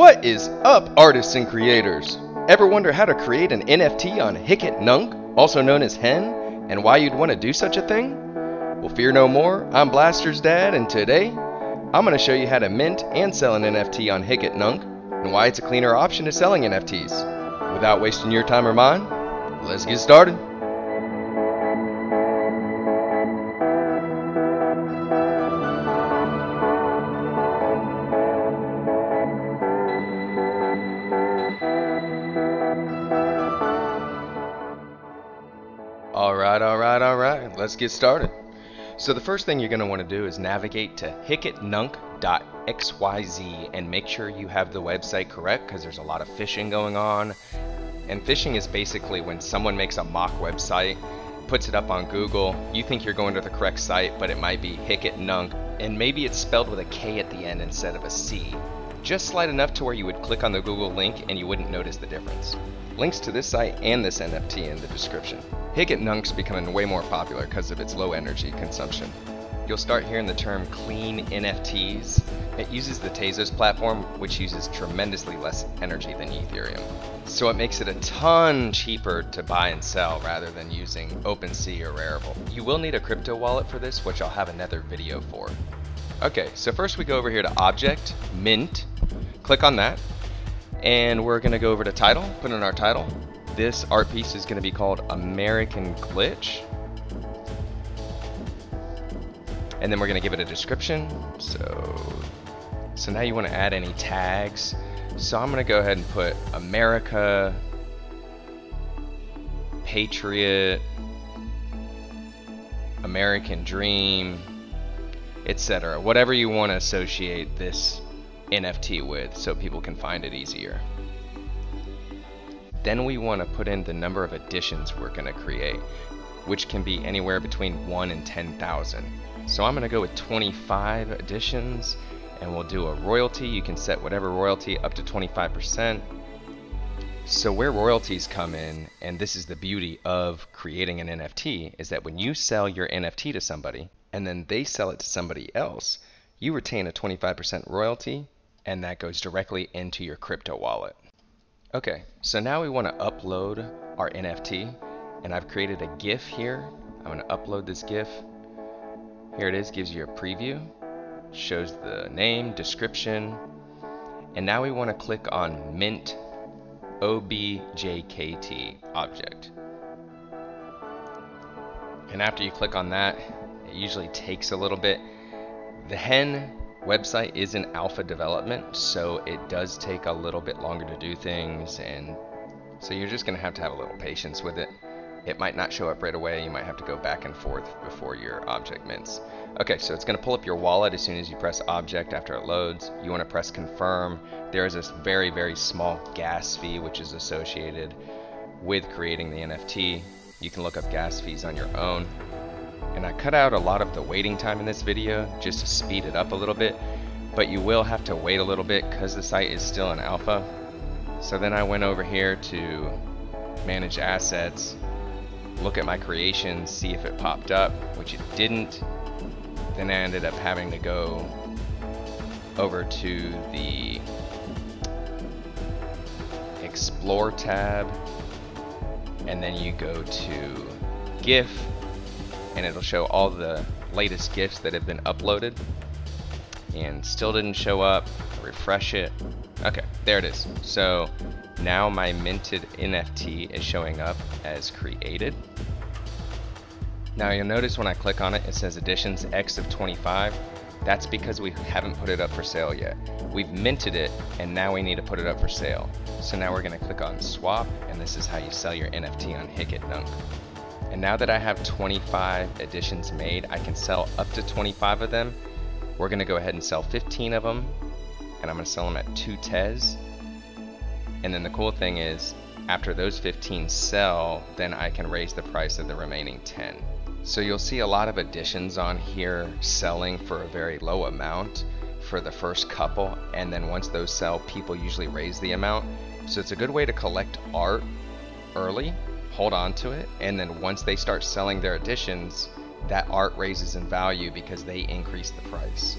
What is up, artists and creators? Ever wonder how to create an NFT on Hic et nunc, also known as Hen, and why you'd want to do such a thing? Well, fear no more, I'm Blaster's dad, and today I'm going to show you how to mint and sell an NFT on Hic et nunc, and why it's a cleaner option to selling NFTs. Without wasting your time or mine, let's get started. Alright, alright, alright, let's get started. So the first thing you're going to want to do is navigate to hicetnunc.xyz and make sure you have the website correct because there's a lot of phishing going on. And phishing is basically when someone makes a mock website, puts it up on Google, you think you're going to the correct site, but it might be hicketnunk, and maybe it's spelled with a K at the end instead of a C. Just slight enough to where you would click on the Google link and you wouldn't notice the difference. Links to this site and this NFT in the description. Hic et nunc's becoming way more popular because of its low energy consumption. You'll start hearing the term clean NFTs. It uses the Tezos platform, which uses tremendously less energy than Ethereum. So it makes it a ton cheaper to buy and sell rather than using OpenSea or Rarible. You will need a crypto wallet for this, which I'll have another video for. Okay, so first we go over here to Object, Mint, click on that, and we're to go over to title, put in our title. This art piece is going to be called American Glitch. And then we're going to give it a description. So, so now you want to add any tags. So I'm going to go ahead and put America, Patriot, American Dream, etc. Whatever you want to associate this NFT with so people can find it easier. Then we want to put in the number of editions we're going to create, which can be anywhere between 1 and 10,000. So I'm going to go with 25 editions and we'll do a royalty. You can set whatever royalty up to 25%. So where royalties come in, and this is the beauty of creating an NFT, is that when you sell your NFT to somebody and then they sell it to somebody else, you retain a 25% royalty and that goes directly into your crypto wallet. Okay, so now we want to upload our NFT and I've created a GIF here. I'm going to upload this GIF. Here it is, gives you a preview, shows the name, description, and now we want to click on Mint OBJKT object. And after you click on that, it usually takes a little bit. The hen website is in alpha development, so it does take a little bit longer to do things, and so you're just going to have to have a little patience with it. It might not show up right away, you might have to go back and forth before your object mints. Okay, so it's going to pull up your wallet as soon as you press object after it loads. You want to press confirm. There is a very, very small gas fee which is associated with creating the NFT. You can look up gas fees on your own and I cut out a lot of the waiting time in this video just to speed it up a little bit but you will have to wait a little bit because the site is still in alpha. So then I went over here to manage assets look at my creations see if it popped up which it didn't. Then I ended up having to go over to the explore tab and then you go to GIF and it'll show all the latest GIFs that have been uploaded. And still didn't show up. Refresh it. Okay there it is. So now my minted NFT is showing up as created. Now you'll notice when I click on it it says editions X of 25 that's because we haven't put it up for sale yet. We've minted it and now we need to put it up for sale. So now we're going to click on swap and this is how you sell your NFT on Hic et nunc and now that I have 25 editions made, I can sell up to 25 of them. We're going to go ahead and sell 15 of them. And I'm going to sell them at 2 tez. And then the cool thing is, after those 15 sell, then I can raise the price of the remaining 10. So you'll see a lot of editions on here selling for a very low amount for the first couple. And then once those sell, people usually raise the amount. So it's a good way to collect art early hold on to it, and then once they start selling their editions, that art raises in value because they increase the price.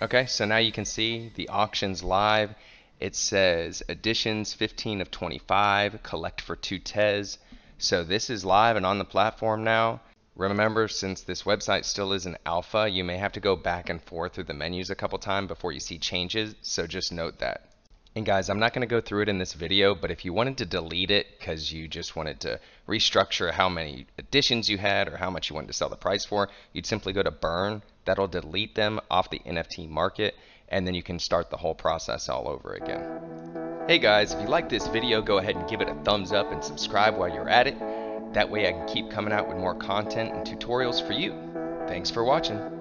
Okay, so now you can see the auction's live, it says editions 15 of 25, collect for two tez. So this is live and on the platform now. Remember, since this website still is an alpha, you may have to go back and forth through the menus a couple times before you see changes, so just note that. And guys, I'm not going to go through it in this video, but if you wanted to delete it because you just wanted to restructure how many editions you had or how much you wanted to sell the price for, you'd simply go to burn. That'll delete them off the NFT market, and then you can start the whole process all over again. Hey guys, if you like this video, go ahead and give it a thumbs up and subscribe while you're at it. That way I can keep coming out with more content and tutorials for you. Thanks for watching.